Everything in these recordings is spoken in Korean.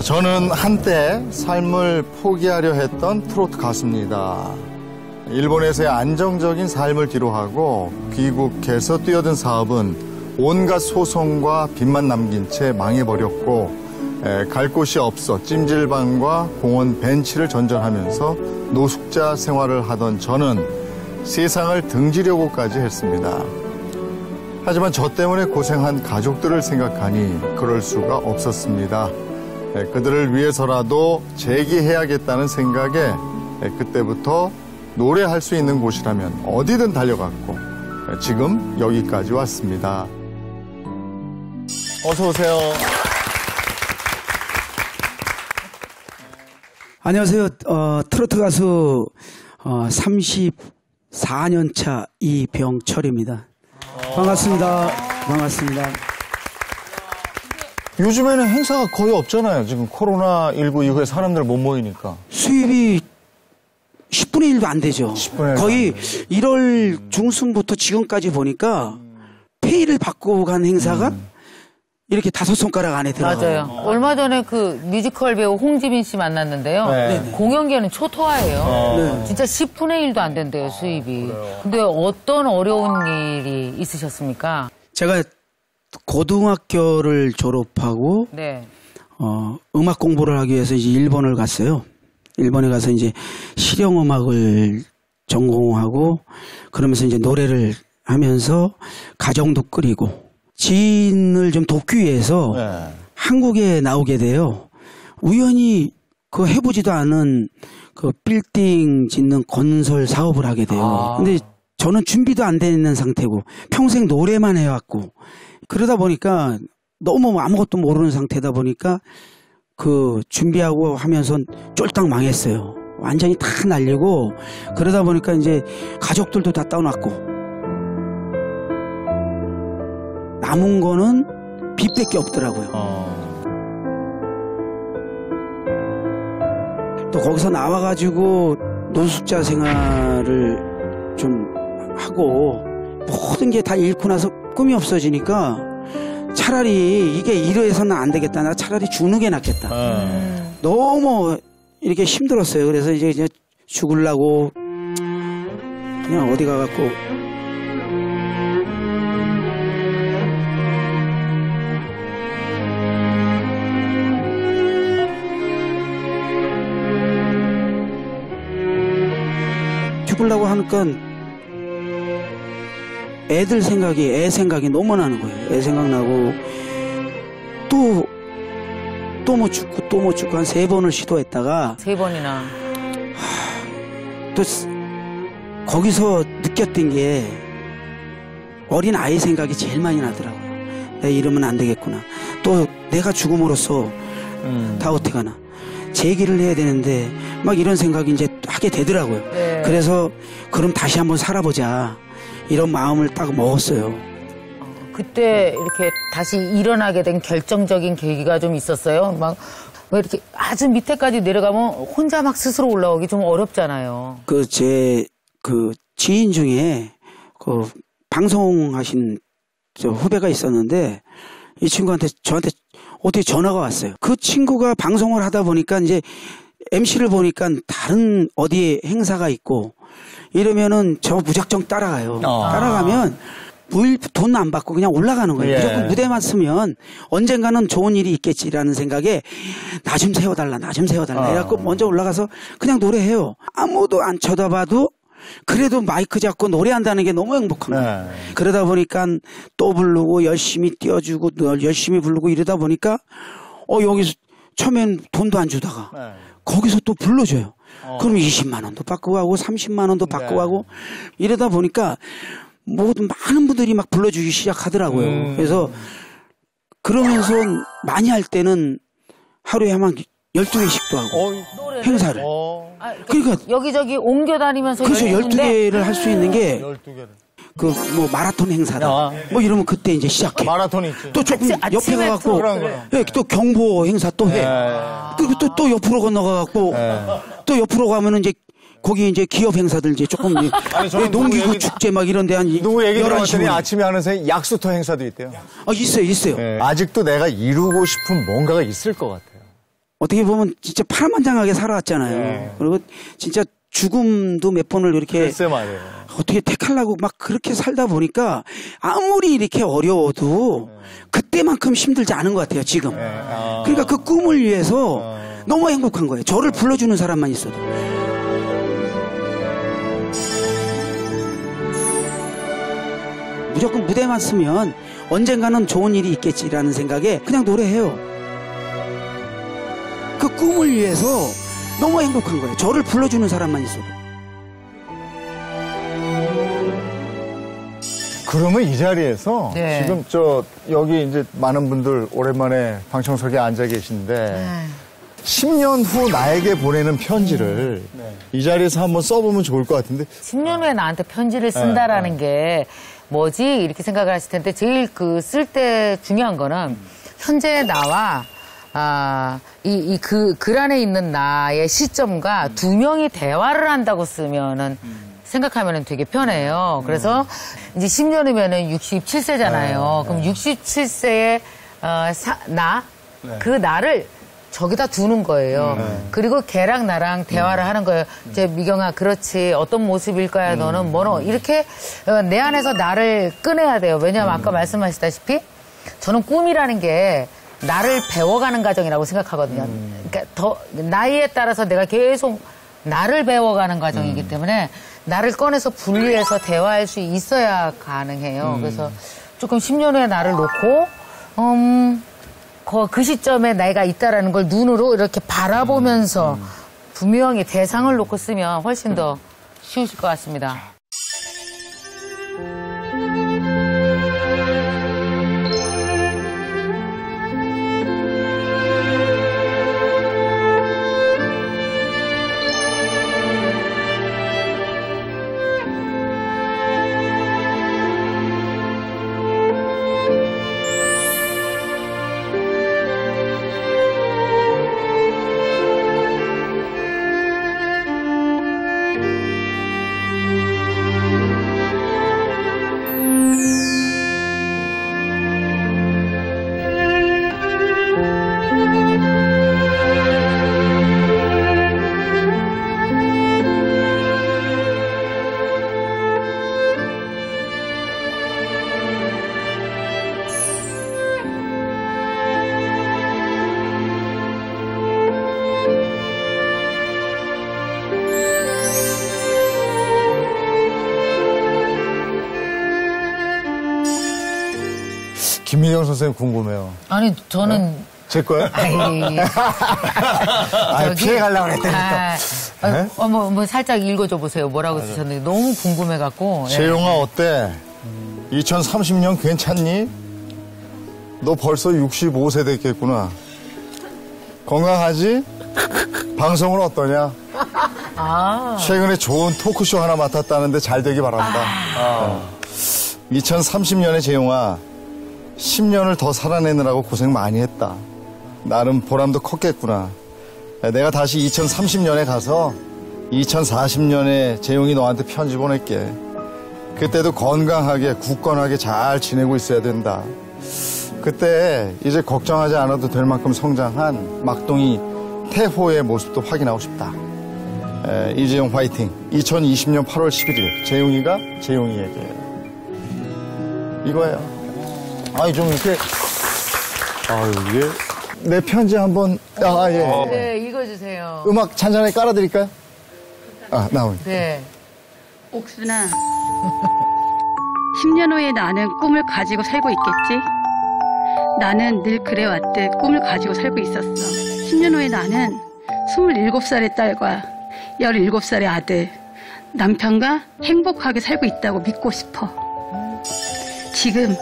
저는 한때 삶을 포기하려 했던 트로트 가수입니다. 일본에서의 안정적인 삶을 뒤로하고 귀국해서 뛰어든 사업은 온갖 소송과 빚만 남긴 채 망해버렸고 갈 곳이 없어 찜질방과 공원 벤치를 전전하면서 노숙자 생활을 하던 저는 세상을 등지려고까지 했습니다. 하지만 저 때문에 고생한 가족들을 생각하니 그럴 수가 없었습니다. 그들을 위해서라도 재기해야겠다는 생각에 그때부터 노래할 수 있는 곳이라면 어디든 달려갔고 지금 여기까지 왔습니다. 어서 오세요. 안녕하세요. 어, 트로트 가수 어, 34년 차 이병철입니다. 반갑습니다. 반갑습니다. 요즘에는 행사가 거의 없잖아요. 지금 코로나19 이후에 사람들 못 모이니까. 수입이 10분의 1도 안 되죠. 10분의 1도 거의 안 1월 중순부터 지금까지 보니까 페이를 받고 간 행사가 이렇게 다섯 손가락 안에 들어가요. 맞아요. 얼마 전에 그 뮤지컬 배우 홍지민 씨 만났는데요. 네. 공연계는 초토화예요. 네. 진짜 10분의 1도 안 된대요, 수입이. 근데 어떤 어려운 일이 있으셨습니까? 제가 고등학교를 졸업하고 네. 어, 음악 공부를 하기 위해서 이제 일본을 갔어요. 일본에 가서 이제 실용 음악을 전공하고 그러면서 이제 노래를 하면서 가정도 꾸리고 지인을 좀 돕기 위해서 네. 한국에 나오게 돼요. 우연히 그 해보지도 않은 그 빌딩 짓는 건설 사업을 하게 돼요. 아. 근데 저는 준비도 안돼 있는 상태고 평생 노래만 해왔고 그러다 보니까 너무 아무것도 모르는 상태다 보니까 그 준비하고 하면서 쫄딱 망했어요. 완전히 다 날리고 그러다 보니까 이제 가족들도 다 떠났고 남은 거는 빚밖에 없더라고요. 어. 또 거기서 나와가지고 노숙자 생활을 좀 하고 모든 게 다 잃고 나서 꿈이 없어지니까 차라리 이게 이러해서는 안 되겠다. 나 차라리 죽는 게 낫겠다. 네. 너무 이렇게 힘들었어요. 그래서 이제 이제 죽을라고 그냥 어디 가갖고 죽을라고 하니까 애들 생각이 애 생각이 너무 나는 거예요. 애 생각나고 또 또 못 죽고 또 못 죽고 한 세 번을 시도했다가 세 번이나. 또 스- 거기서 느꼈던 게 어린 아이 생각이 제일 많이 나더라고요. 내 이러면 안 되겠구나. 또 내가 죽음으로써 음. 다 어떻게 하나. 제기를 해야 되는데 막 이런 생각이 이제 하게 되더라고요. 네. 그래서 그럼 다시 한번 살아보자. 이런 마음을 딱 먹었어요. 그때 이렇게 다시 일어나게 된 결정적인 계기가 좀 있었어요. 막 왜 이렇게 아주 밑에까지 내려가면 혼자 막 스스로 올라오기 좀 어렵잖아요. 그 제그 지인 중에 그 방송하신 저 후배가 있었는데 이 친구한테 저한테 어떻게 전화가 왔어요. 그 친구가 방송을 하다 보니까 이제 MC를 보니까 다른 어디에 행사가 있고 이러면은 저 무작정 따라가요. 아. 따라가면 무일 돈 안 받고 그냥 올라가는 거예요. 예. 무조건 무대만 쓰면 언젠가는 좋은 일이 있겠지라는 생각에 나 좀 세워달라, 나 좀 세워달라. 아. 해갖고 먼저 올라가서 그냥 노래해요. 아무도 안 쳐다봐도 그래도 마이크 잡고 노래한다는 게 너무 행복한 거예요. 네. 그러다 보니까 또 부르고 열심히 또 열심히 부르고 이러다 보니까 어 여기서 처음엔 돈도 안 주다가 네. 거기서 또 불러줘요. 어. 그럼 20만 원도 받고 가고 30만 원도 받고 네. 가고 이러다 보니까 모든 많은 분들이 막 불러주기 시작하더라고요. 음. 그래서 그러면서 많이 할 때는 하루에 한 12개씩도 하고 어, 행사를. 어. 아, 그러니까 여기저기 옮겨 다니면서 그래서 열리는데 12개를 할 수 있는 게 12개를. 그 뭐 마라톤 행사다. 야. 뭐 이러면 그때 이제 시작해. 마라톤 있지. 또 조금 아침- 옆에 가갖고. 예, 또 경보 행사 또 해. 네. 그리고 또, 또 옆으로 건너가갖고 네. 또 옆으로 가면은 이제 거기 이제 기업 행사들 이제 조금 이제 아니, 농기구 얘기- 축제 막 이런 데 한 누구 얘기 11시 들어봤더니 면. 아침에 하는 새 약수터 행사도 있대요. 아, 있어요, 있어요. 아직도 내가 이루고 싶은 뭔가가 있을 것 같아요. 어떻게 보면 진짜 파란만장하게 살아왔잖아요. 네. 그리고 진짜 죽음도 몇 번을 이렇게. 어떻게 택하려고 막 그렇게 살다 보니까 아무리 이렇게 어려워도 그때만큼 힘들지 않은 것 같아요, 지금. 네. 아. 그러니까 그 꿈을 위해서 어. 너무 행복한 거예요. 저를 불러주는 사람만 있어도. 무조건 무대만 쓰면 언젠가는 좋은 일이 있겠지라는 생각에 그냥 노래해요. 그 꿈을 위해서 너무 행복한 거예요. 저를 불러주는 사람만 있어도. 그러면 이 자리에서 네. 지금 저 여기 이제 많은 분들 오랜만에 방청석에 앉아 계신데 네. 10년 후 나에게 보내는 편지를 이 자리에서 한번 써보면 좋을 것 같은데 10년 후에 나한테 편지를 쓴다라는 게 뭐지? 이렇게 생각을 하실 텐데 제일 그 쓸 때 중요한 거는 현재 나와 아, 이, 이 그, 글 안에 있는 나의 시점과 두 명이 대화를 한다고 쓰면은 생각하면은 되게 편해요. 그래서 이제 10년 후면은 67세잖아요. 그럼 67세의 어, 사- 나, 그 나를 저기다 두는 거예요. 그리고 걔랑 나랑 대화를 하는 거예요. 이제 미경아, 그렇지. 어떤 모습일 거야, 너는? 뭐너. 이렇게 어, 내 안에서 나를 꺼내야 돼요. 왜냐하면 아까 말씀하셨다시피 저는 꿈이라는 게 나를 배워가는 과정이라고 생각하거든요. 그러니까 더 나이에 따라서 내가 계속 나를 배워가는 과정이기 때문에 나를 꺼내서 분리해서 대화할 수 있어야 가능해요. 그래서 조금 10년 후에 나를 놓고 음, 그, 그 시점에 내가 있다라는 걸 눈으로 이렇게 바라보면서 분명히 대상을 놓고 쓰면 훨씬 더 쉬우실 것 같습니다. 선생님 궁금해요. 아니, 저는 제 거요? 아이, 아, 저기- 피해 가려고 그랬더니 아, 또. 어, 네? 어머, 뭐 살짝 읽어줘 보세요. 뭐라고 쓰셨는데 너무 궁금해갖고. 예. 재용아 어때? 2030년 괜찮니? 너 벌써 65세 됐겠구나. 건강하지? 방송은 어떠냐? 아, 최근에 좋은 토크쇼 하나 맡았다는데 잘 되기 바란다. 어. 2030년에 재용아 10년을 더 살아내느라고 고생 많이 했다. 나름 보람도 컸겠구나. 내가 다시 2030년에 가서 2040년에 재용이 너한테 편지 보낼게. 그때도 건강하게 굳건하게 잘 지내고 있어야 된다. 그때 이제 걱정하지 않아도 될 만큼 성장한 막둥이 태호의 모습도 확인하고 싶다. 에, 이재용 화이팅. 2020년 8월 11일 재용이가 재용이에게 이거예요. 아니 좀 이렇게 아유 이게 내 편지 한 번 아 예. 네, 읽어주세요. 음악 잔잔하게 깔아드릴까요? 아 나오니. 네. 옥순아, 10년 후에 나는 꿈을 가지고 살고 있겠지? 나는 늘 그래왔듯 꿈을 가지고 살고 있었어. 10년 후에 나는 27살의 딸과 17살의 아들, 남편과 행복하게 살고 있다고 믿고 싶어. 지금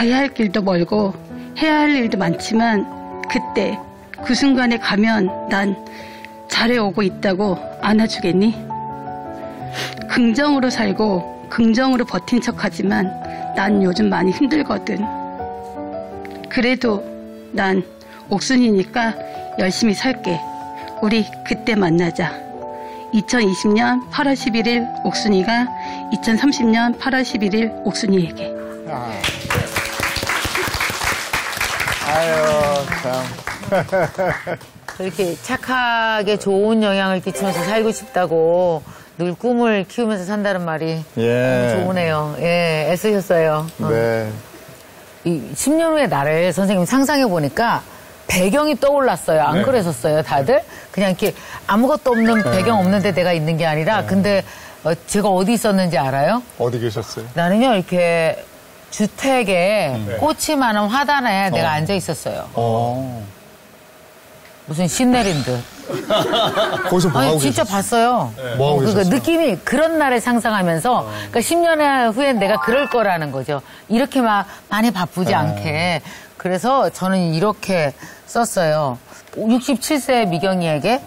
가야 할 길도 멀고 해야 할 일도 많지만 그때 그 순간에 가면 난 잘해오고 있다고 안아주겠니? 긍정으로 살고 긍정으로 버틴 척 하지만 난 요즘 많이 힘들거든. 그래도 난 옥순이니까 열심히 살게. 우리 그때 만나자. 2020년 8월 11일 옥순이가 2030년 8월 11일 옥순이에게. 아 유 참. 그렇게 착하게 좋은 영향을 끼치면서 살고 싶다고 늘 꿈을 키우면서 산다는 말이 예. 너무 좋으네요. 예, 애쓰셨어요. 어. 네. 이 10년 후의 나를 선생님 상상해 보니까 배경이 떠올랐어요. 안 그러셨어요, 다들? 그냥 이렇게 아무것도 없는 배경 없는데 내가 있는 게 아니라 근데 어, 제가 어디 있었는지 알아요? 어디 계셨어요? 나는요, 이렇게 주택에 꽃이 많은 화단에 내가 앉아 있었어요. 어. 무슨 신내린 듯. 거기서 뭐 하고 아니, 진짜 계셨어요? 봤어요. 뭐 하고 그러니까 계셨어요? 느낌이 그런 날을 상상하면서, 그러니까 10년 후엔 내가 그럴 거라는 거죠. 이렇게 막 많이 바쁘지 않게. 그래서 저는 이렇게 썼어요. 67세 미경이에게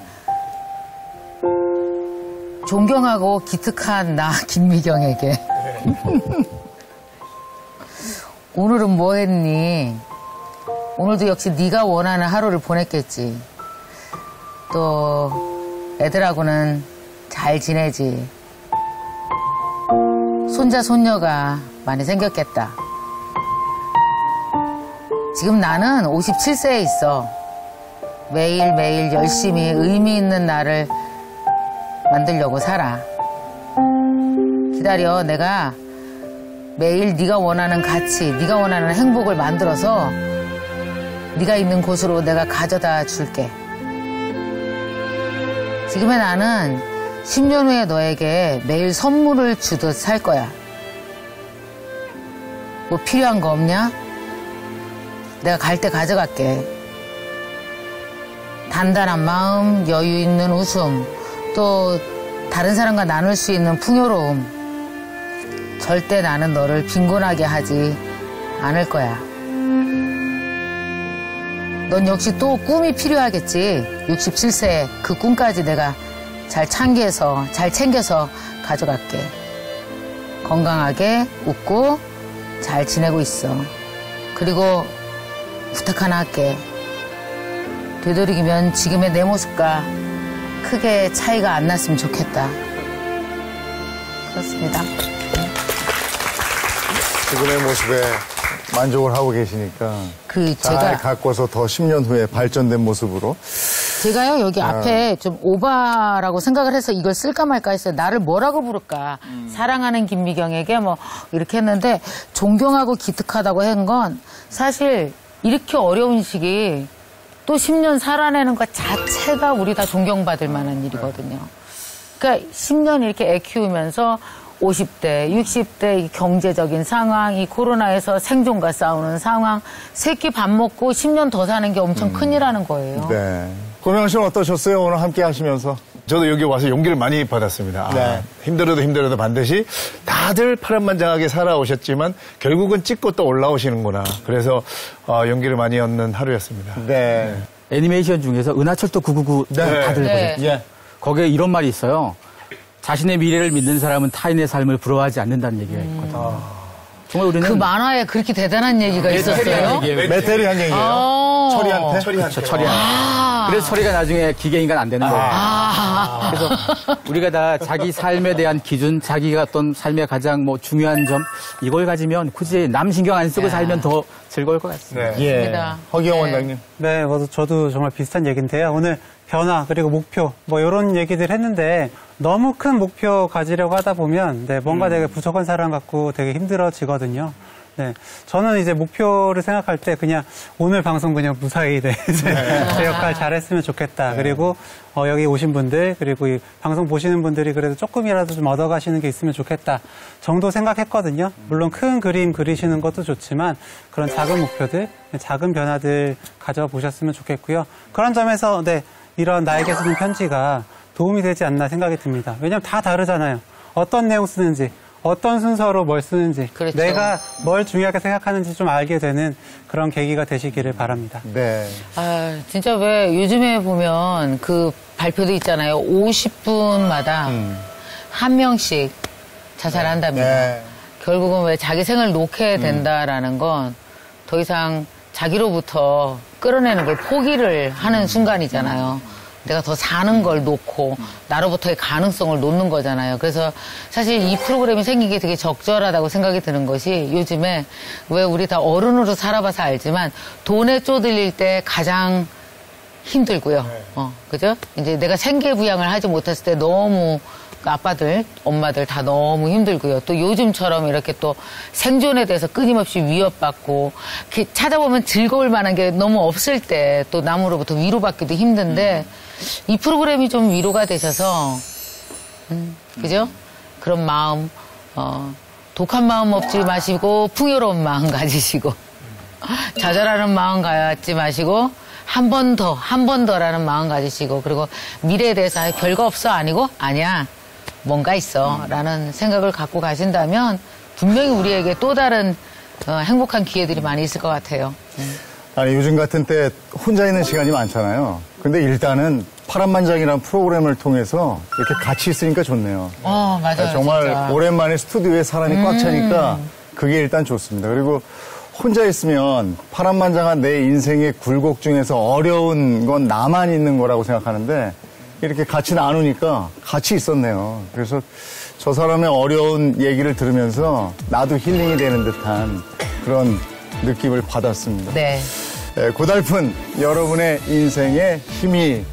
존경하고 기특한 나 김미경에게 오늘은 뭐 했니? 오늘도 역시 네가 원하는 하루를 보냈겠지. 또 애들하고는 잘 지내지. 손자 손녀가 많이 생겼겠다. 지금 나는 57세에 있어. 매일매일 열심히 의미 있는 날을 만들려고 살아. 기다려. 내가 매일 네가 원하는 가치, 네가 원하는 행복을 만들어서 네가 있는 곳으로 내가 가져다 줄게. 지금의 나는 10년 후에 너에게 매일 선물을 주듯 살 거야. 뭐 필요한 거 없냐? 내가 갈 때 가져갈게. 단단한 마음, 여유 있는 웃음, 또 다른 사람과 나눌 수 있는 풍요로움. 절대 나는 너를 빈곤하게 하지 않을 거야. 넌 역시 또 꿈이 필요하겠지. 67세 그 꿈까지 내가 잘 창기해서, 잘 챙겨서 가져갈게. 건강하게 웃고 잘 지내고 있어. 그리고 부탁 하나 할게. 되도록이면 지금의 내 모습과 크게 차이가 안 났으면 좋겠다. 그렇습니다. 지금의 모습에 만족을 하고 계시니까 그 잘 제가 가꿔서 더 10년 후에 발전된 모습으로 제가요 여기 앞에 좀 오바라고 생각을 해서 이걸 쓸까 말까 했어요. 나를 뭐라고 부를까? 사랑하는 김미경에게 뭐 이렇게 했는데 존경하고 기특하다고 한 건 사실 이렇게 어려운 시기 또 10년 살아내는 것 자체가 우리 다 존경받을 만한 일이거든요. 그러니까 10년 이렇게 애 키우면서 50대, 60대 이 경제적인 상황, 이 코로나에서 생존과 싸우는 상황, 새끼 밥 먹고 10년 더 사는 게 엄청 큰일하는 거예요. 네. 고명 씨는 어떠셨어요? 오늘 함께 하시면서. 저도 여기 와서 용기를 많이 받았습니다. 아, 네. 힘들어도 힘들어도 반드시 다들 파란만장하게 살아오셨지만 결국은 찍고 또 올라오시는구나. 그래서 어, 용기를 많이 얻는 하루였습니다. 네. 애니메이션 중에서 은하철도 999 네. 다들 네. 보셨죠? 예. 거기에 이런 말이 있어요. 자신의 미래를 믿는 사람은 타인의 삶을 부러워하지 않는다는 얘기가 있거든요. 정말 우리는 그 만화에 그렇게 대단한 얘기가 있었어요? 얘기예요. 메테리한 얘기예요. 아. 철이한테? 그렇죠, 처리 안 그래서 처리가 나중에 기계인간 안 되는 거예요. 그래서 우리가 다 자기 삶에 대한 기준, 자기가 어떤 삶의 가장 뭐 중요한 점 이걸 가지면 굳이 남 신경 안 쓰고 야. 살면 더 즐거울 것 같습니다. 네. 예. 허기영 네. 원장님. 네, 저도, 저도 정말 비슷한 얘기인데요. 오늘 변화 그리고 목표 뭐 이런 얘기들 했는데 너무 큰 목표 가지려고 하다 보면 네, 뭔가 되게 부족한 사람 같고 되게 힘들어지거든요. 네, 저는 이제 목표를 생각할 때 그냥 오늘 방송 그냥 무사히 네, 제 역할 잘했으면 좋겠다. 그리고 어, 여기 오신 분들 그리고 이 방송 보시는 분들이 그래도 조금이라도 좀 얻어가시는 게 있으면 좋겠다 정도 생각했거든요. 물론 큰 그림 그리시는 것도 좋지만 그런 작은 목표들, 작은 변화들 가져보셨으면 좋겠고요. 그런 점에서 네, 이런 나에게 쓰는 편지가 도움이 되지 않나 생각이 듭니다. 왜냐하면 다 다르잖아요. 어떤 내용 쓰는지, 어떤 순서로 뭘 쓰는지, 그렇죠. 내가 뭘 중요하게 생각하는지 좀 알게 되는 그런 계기가 되시기를 바랍니다. 네. 아, 진짜 왜 요즘에 보면 그 발표도 있잖아요. 50분마다 한 명씩 자살한답니다. 네. 결국은 왜 자기 생을 놓게 된다라는 건 더 이상 자기로부터 끌어내는 걸 포기를 하는 순간이잖아요. 내가 더 사는 걸 놓고 나로부터의 가능성을 놓는 거잖아요. 그래서 사실 이 프로그램이 생긴 게 되게 적절하다고 생각이 드는 것이 요즘에 왜 우리 다 어른으로 살아봐서 알지만 돈에 쪼들릴 때 가장 힘들고요. 어, 그죠? 이제 내가 생계 부양을 하지 못했을 때 너무 그 아빠들, 엄마들 다 너무 힘들고요. 또 요즘처럼 이렇게 또 생존에 대해서 끊임없이 위협받고 찾아보면 즐거울 만한 게 너무 없을 때 또 남으로부터 위로받기도 힘든데 이 프로그램이 좀 위로가 되셔서 음, 그죠? 그런 마음, 어, 독한 마음 먹지 마시고 풍요로운 마음 가지시고 좌절하는 마음 갖지 마시고 한 번 더, 한 번 더라는 마음 가지시고 그리고 미래에 대해서 아, 별거 없어 아니고 아니야 뭔가 있어 라는 생각을 갖고 가신다면 분명히 우리에게 또 다른 어, 행복한 기회들이 많이 있을 것 같아요. 아니, 요즘 같은 때 혼자 있는 시간이 많잖아요. 근데 일단은 파란만장이라는 프로그램을 통해서 이렇게 같이 있으니까 좋네요. 어, 맞아요. 그러니까 정말 진짜. 음. 오랜만에 스튜디오에 사람이 꽉 차니까 그게 일단 좋습니다. 그리고 혼자 있으면 파란만장한 내 인생의 굴곡 중에서 어려운 건 나만 있는 거라고 생각하는데 이렇게 같이 나누니까 같이 있었네요. 그래서 저 사람의 어려운 얘기를 들으면서 나도 힐링이 되는 듯한 그런 느낌을 받았습니다. 네. 예, 고달픈 여러분의 인생에 힘이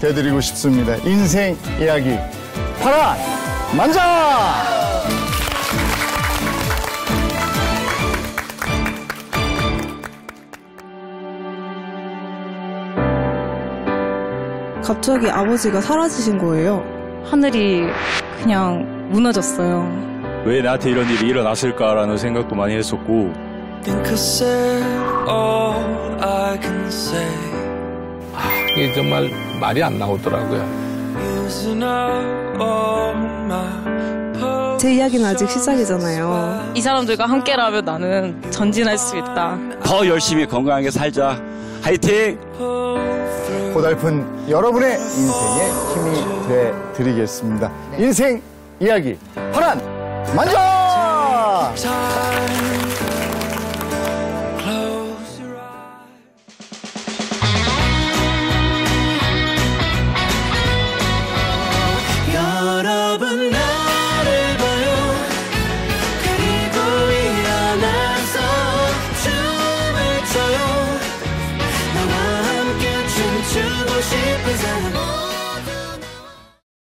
되드리고 싶습니다. 인생 이야기 파란 만장! 갑자기 아버지가 사라지신 거예요. 하늘이 그냥 무너졌어요. 왜 나한테 이런 일이 일어났을까라는 생각도 많이 했었고 think I said all I can say. 이게 정말 말이 안 나오더라고요. 제 이야기는 아직 시작이잖아요. 이 사람들과 함께라면 나는 전진할 수 있다. 더 열심히 건강하게 살자 화이팅! 고달픈 여러분의 인생에 힘이 돼 드리겠습니다. 인생 이야기 파란 만장! time.